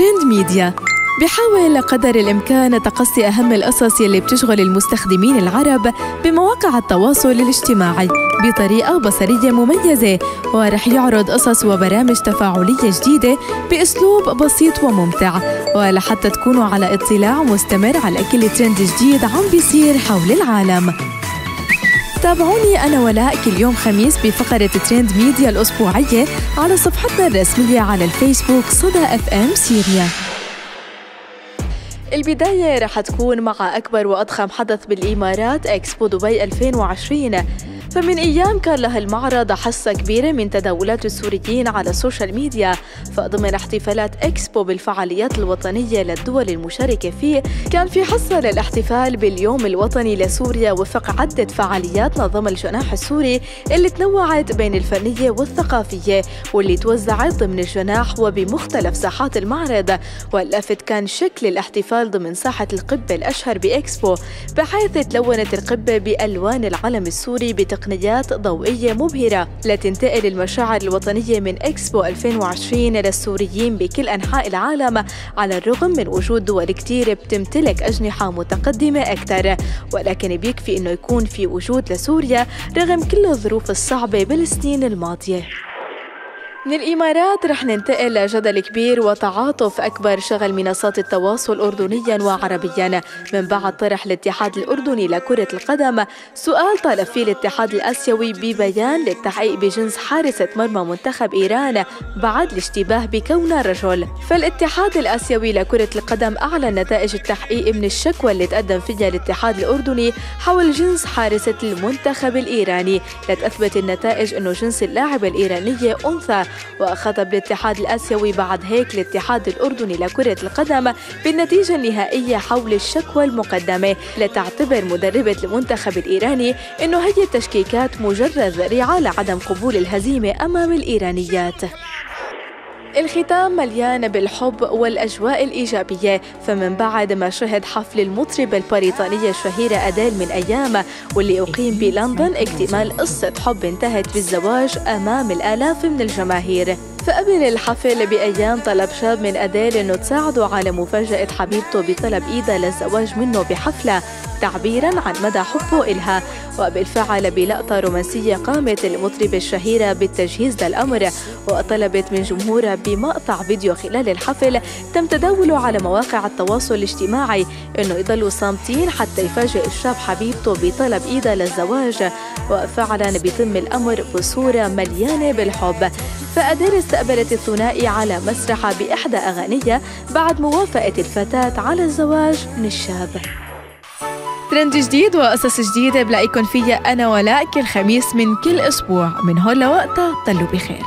Trend Media. بحاول قدر الإمكان تقصي أهم القصص يلي بتشغل المستخدمين العرب بمواقع التواصل الاجتماعي بطريقة بصرية مميزة ورح يعرض قصص وبرامج تفاعلية جديدة بأسلوب بسيط وممتع ولحتى تكونوا على اطلاع مستمر على كل ترند جديد عم بيصير حول العالم. تابعوني أنا ولاء كل يوم خميس بفقرة Trend Media الأسبوعية على صفحتنا الرسمية على الفيسبوك صدى FM Syria. البداية رح تكون مع أكبر وأضخم حدث بالإمارات إكسبو دبي 2020 فمن أيام كان لها المعرض حصة كبيرة من تداولات السوريين على ال social media. فضمن احتفالات إكسبو بالفعاليات الوطنية للدول المشاركة فيه كان في حصة للاحتفال باليوم الوطني لسوريا وفق عدة فعاليات نظم الجناح السوري اللي تنوعت بين الفنية والثقافية واللي توزعت ضمن الجناح وبمختلف ساحات المعرض. واللافت كان شكل الاحتفال ضمن ساحة القبة الأشهر بإكسبو بحيث تلونت القبة بألوان العلم السوري بتق تقنيات ضوئية مبهرة. لتنتقل المشاعر الوطنية من إكسبو 2020 للسوريين بكل أنحاء العالم على الرغم من وجود دول كتير بتمتلك أجنحة متقدمة أكثر. ولكن بيكفي أنه يكون في وجود لسوريا رغم كل الظروف الصعبة بالسنين الماضية. من الإمارات رح ننتقل لجدل كبير وتعاطف أكبر شغل منصات التواصل أردنيا وعربيا. من بعد طرح الاتحاد الأردني لكرة القدم سؤال طالب فيه الاتحاد الآسيوي ببيان للتحقيق بجنس حارسة مرمى منتخب إيران بعد الاشتباه بكونها رجل. فالاتحاد الآسيوي لكرة القدم أعلن نتائج التحقيق من الشكوى اللي تقدم فيها الاتحاد الأردني حول جنس حارسة المنتخب الإيراني. لتثبت النتائج أنه جنس اللاعبة الإيرانية أنثى وخطب الاتحاد الآسيوي بعد هيك الاتحاد الأردني لكرة القدم بالنتيجة النهائية حول الشكوى المقدمة. لتعتبر مدربة المنتخب الإيراني أنه هي التشكيكات مجرد ذريعة لعدم قبول الهزيمة أمام الإيرانيات. الختام مليان بالحب والأجواء الإيجابية فمن بعد ما شهد حفل المطربة البريطانية الشهيرة أديل من أيام واللي أقيم بلندن اكتمال قصة حب انتهت بالزواج أمام الآلاف من الجماهير. فقبل الحفل بأيام طلب شاب من أديل أنه تساعده على مفاجأة حبيبته بطلب إيدها للزواج منه بحفلة تعبيرا عن مدى حبه إلها. وبالفعل بلقطة رومانسية قامت المطربة الشهيرة بالتجهيز للأمر وطلبت من جمهورها بمقطع فيديو خلال الحفل تم تداوله على مواقع التواصل الاجتماعي إنه يضلوا صامتين حتى يفاجئ الشاب حبيبته بطلب ايدها للزواج. وفعلا بيتم الأمر بصورة مليانة بالحب. فأدير استقبلت الثنائي على مسرح بإحدى أغانيها بعد موافقة الفتاة على الزواج من الشاب ترند جديد وقصص جديدة بلاقيكم فيها أنا ولاء كل خميس من كل أسبوع. من هون لوقتها طلوا بخير.